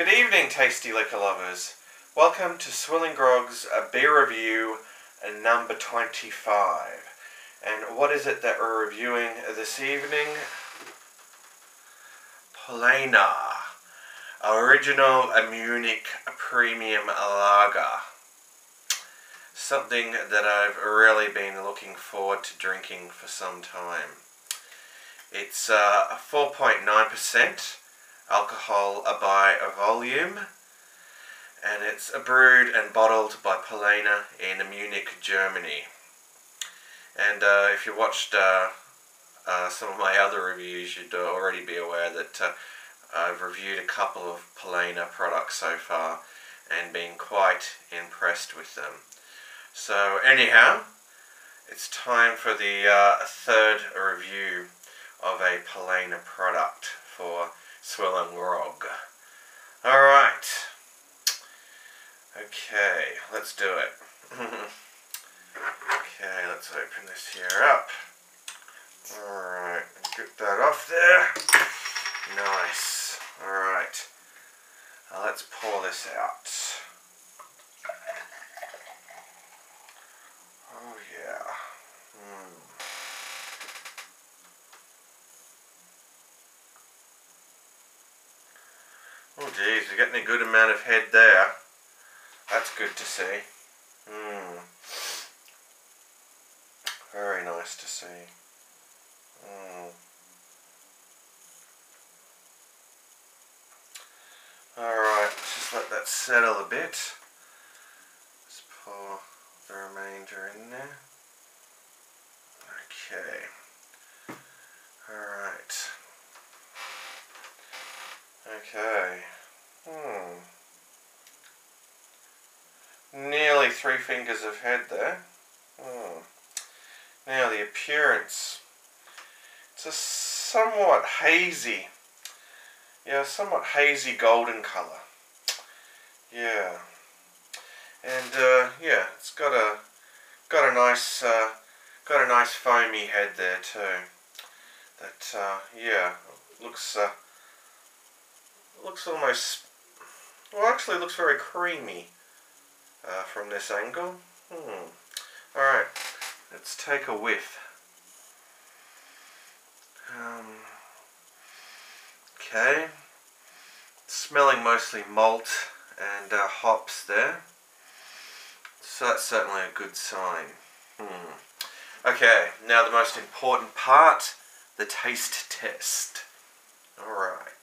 Good evening, tasty liquor lovers. Welcome to SwillinGrog's uh, beer review uh, number 25. And what is it that we're reviewing this evening? Paulaner. Original Munich Premium Lager. Something that I've really been looking forward to drinking for some time. It's uh, 4.9% alcohol by a volume and it's brewed and bottled by Paulaner in Munich, Germany. And uh, if you watched uh, uh, some of my other reviews, you'd already be aware that uh, I've reviewed a couple of Paulaner products so far and been quite impressed with them. So anyhow, it's time for the uh, third review of a Polena product for SwillinGrog. Alright. Okay, let's do it. okay, let's open this here up. Alright, get that off there. Nice. Alright. Let's pour this out. Oh yeah. Mm. We're getting a good amount of head there. That's good to see. Mm. Very nice to see. Mm. Alright, just let that settle a bit. Let's pour the remainder in there. Okay. Alright. Okay. Hmm. Three fingers of head there. Hmm. Now the appearance. It's a somewhat hazy yeah, somewhat hazy golden colour. Yeah. And uh, yeah, it's got a got a nice uh, got a nice foamy head there too. That uh, yeah looks uh, looks almost well actually looks very creamy uh, from this angle. Hmm. All right, let's take a whiff. Um, Okay, smelling mostly malt and uh, hops there. So that's certainly a good sign. Hmm. Okay, now the most important part, the taste test. Alright.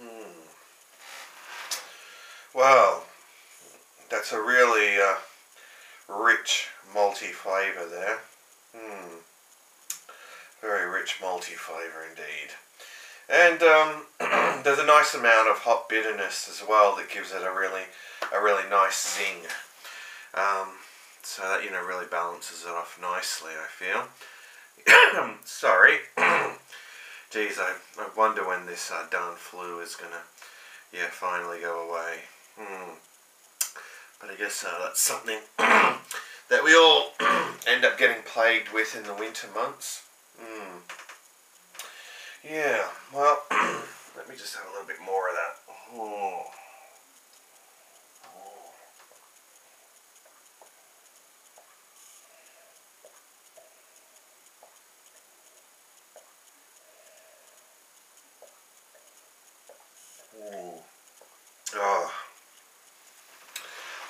Hmm. Well, that's a really uh, rich malty flavour there. Hmm. Very rich malty flavour indeed. And um, there's a nice amount of hot bitterness as well that gives it a really, a really nice zing. Um, so that, you know, really balances it off nicely, I feel. Sorry. Geez, I, I wonder when this uh, darn flu is gonna, yeah, finally go away. Hmm. But I guess uh, that's something that we all end up getting plagued with in the winter months. Hmm. Yeah, well, let me just have a little bit more of that. Oh.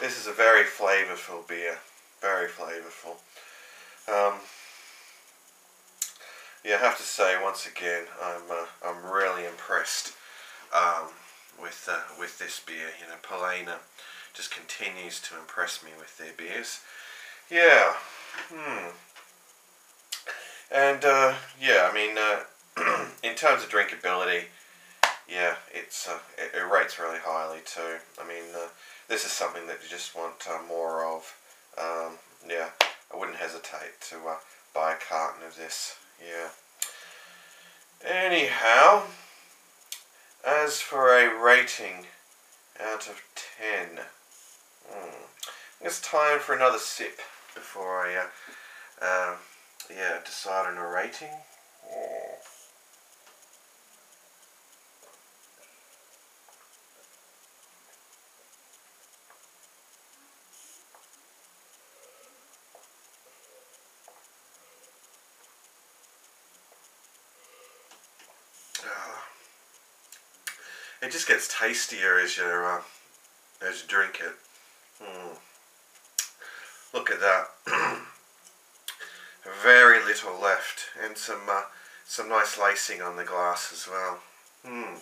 This is a very flavourful beer. Very flavourful. Um, yeah, I have to say once again, I'm uh, I'm really impressed um, with uh, with this beer. You know, Paulaner just continues to impress me with their beers. Yeah. Hmm. And uh, yeah, I mean, uh, in terms of drinkability, yeah, it's uh, it, it, rates really highly too. I mean, uh, this is something that you just want uh, more of. Um, yeah, I wouldn't hesitate to uh, buy a carton of this. Yeah. Anyhow, As for a rating out of 10, hmm, it's time for another sip before I, uh, uh, yeah, decide on a rating. Oh. It just gets tastier as you uh, as you drink it. Mm. Look at that. Very little left, and some uh, some nice lacing on the glass as well. Hmm.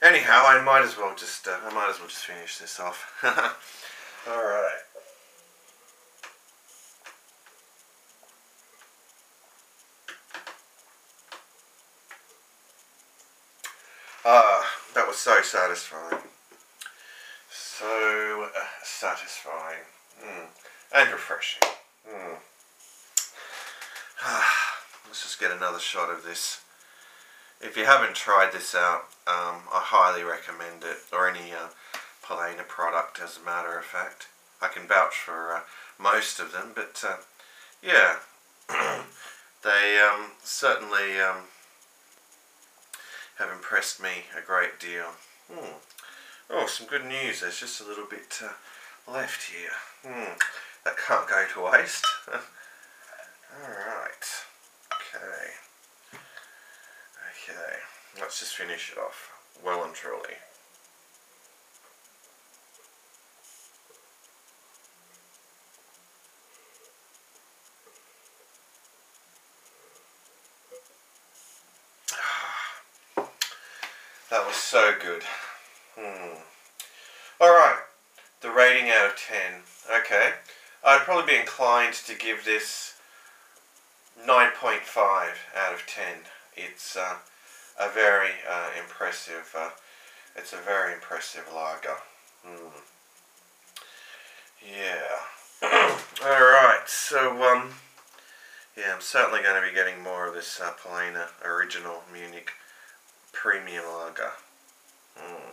Anyhow, I might as well just uh, I might as well just finish this off. All right. Ah, that was so satisfying. So uh, satisfying. Mm. And refreshing. Mm. Let's just get another shot of this. If you haven't tried this out, um, I highly recommend it, or any uh, Paulaner product as a matter of fact. I can vouch for uh, most of them, but uh, yeah, they um, certainly um, have impressed me a great deal. Hmm. Oh, some good news. There's just a little bit uh, left here. Hmm. That can't go to waste. Alright. Okay. Okay. Let's just finish it off. Well and truly. That was so good. Hmm. Alright, the rating out of 10. Okay, I'd probably be inclined to give this 9.5 out of 10. It's uh, a very uh, impressive, uh, it's a very impressive lager. Hmm. Yeah. Alright, so um, yeah, I'm certainly going to be getting more of this uh, Paulaner Original Munich Premium Lager. Mm.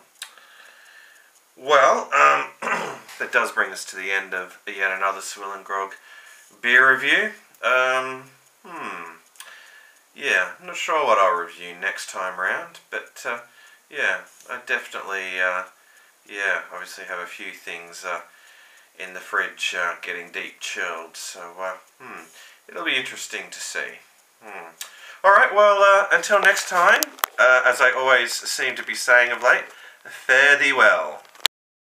Well, um, that does bring us to the end of yet another SwillinGrog beer review. Um, hmm. Yeah, I'm not sure what I'll review next time round, but uh, yeah, I definitely, uh, yeah, obviously have a few things uh, in the fridge uh, getting deep chilled, so uh, hmm, it'll be interesting to see. Hmm. Alright, well, uh, until next time, uh, as I always seem to be saying of late, fare thee well.